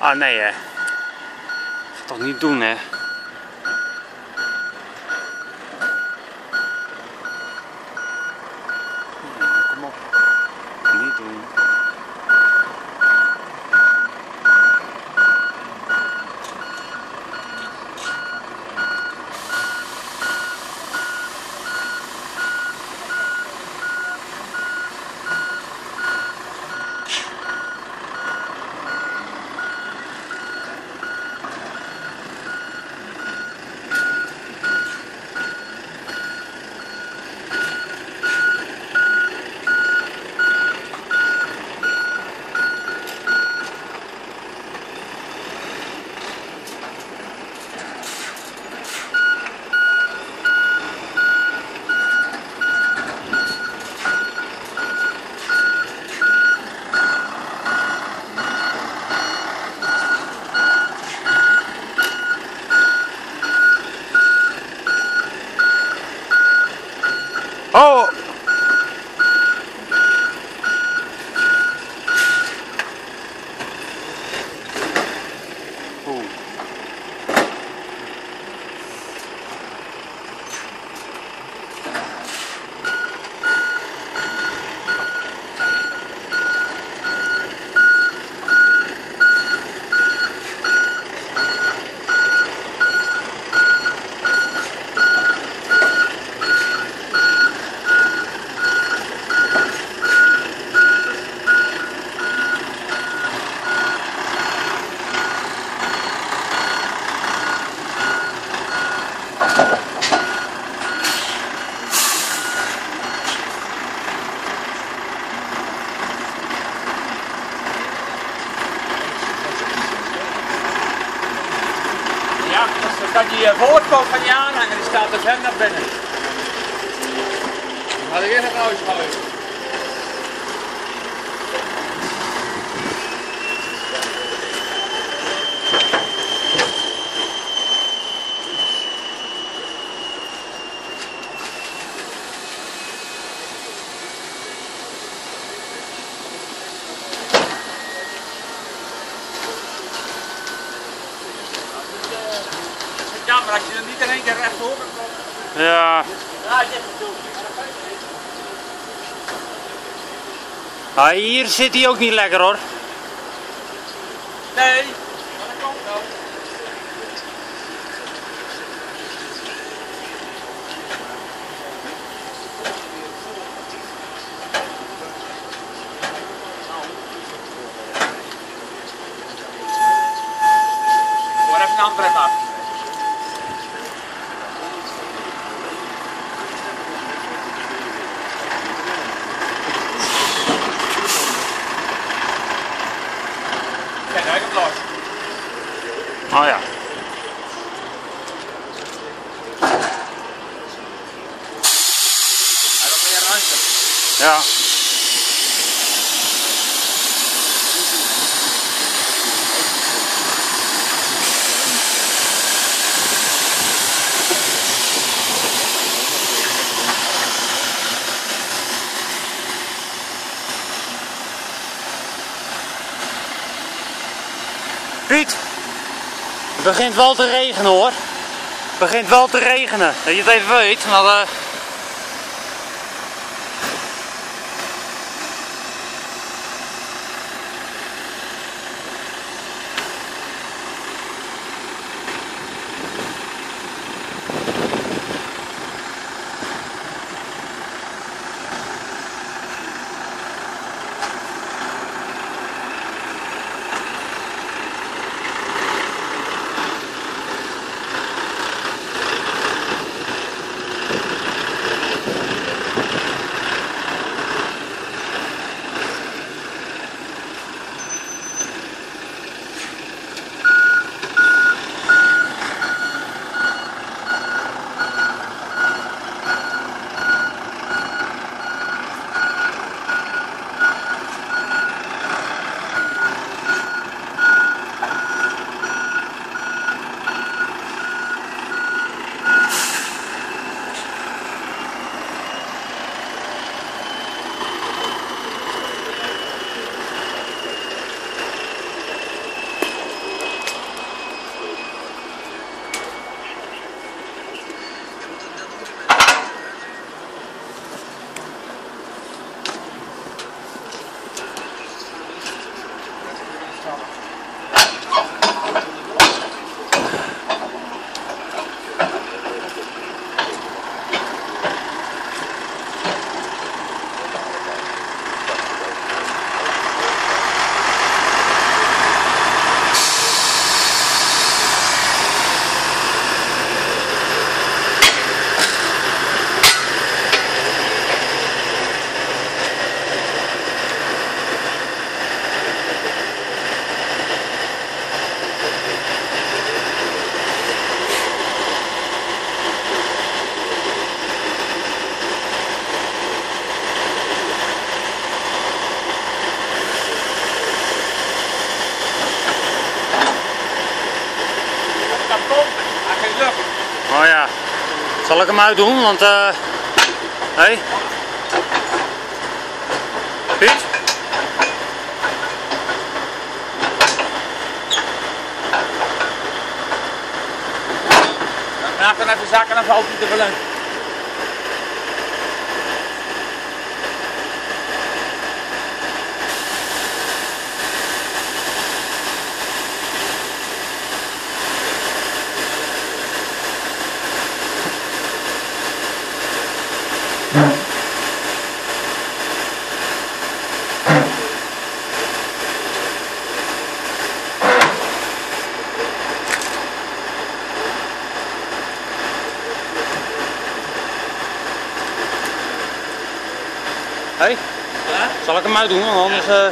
Ah nee hè. Dat toch niet doen hè. Kan die eh, voorkant van die aanhanger, die staat dus hem naar binnen. Had ik eerst een uitschuiven. Ja, maar als je er niet in één keer rechtdoor kan komen. Ja. Ja, je hebt het zo. Ah, hier zit hij ook niet lekker hoor. Nee, maar dat komt wel. Hoor even een andere af. Kijk, hij komt los. Oh ja. Hij wil meer ruimte. Ja. Piet, het begint wel te regenen hoor. Het begint wel te regenen. Dat je het even weet. Maar, eh, Zal ik hem uitdoen? Want eh. Hé? Hey? Piet? Maak dan even zakken en dan valt hij er wel in. Hé? Hey? Ja? Zal ik hem uitdoen? Anders. eh